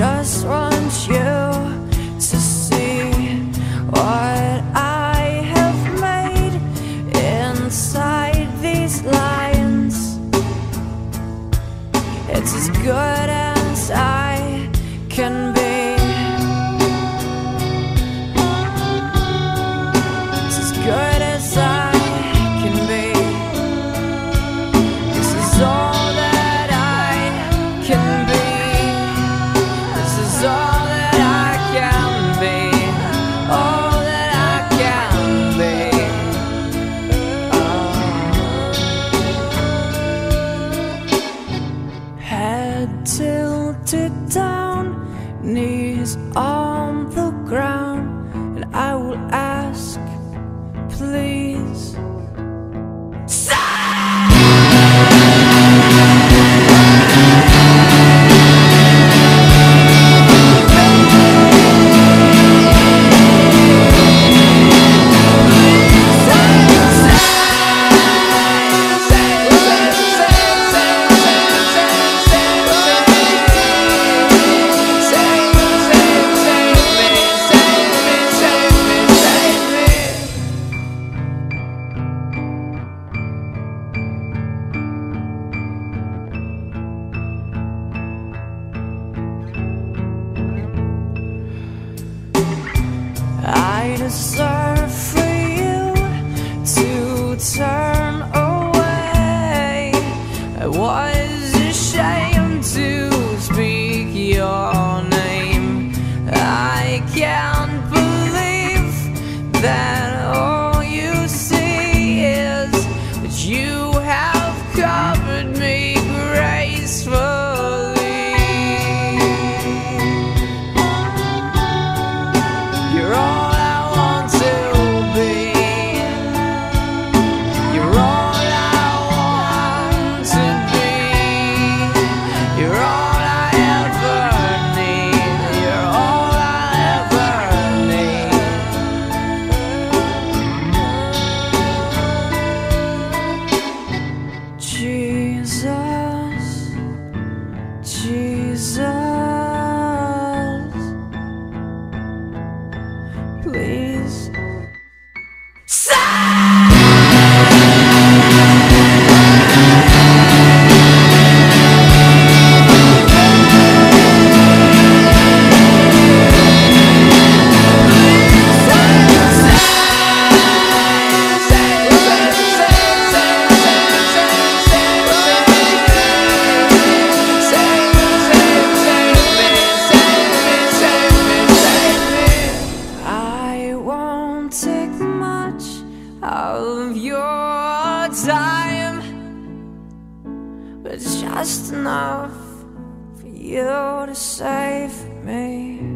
just want you to see what I have made inside these lines. It's as good as I can be. Down, knees on the ground, and I will ask, please. I Jesus, of your time, but just enough for you to save me.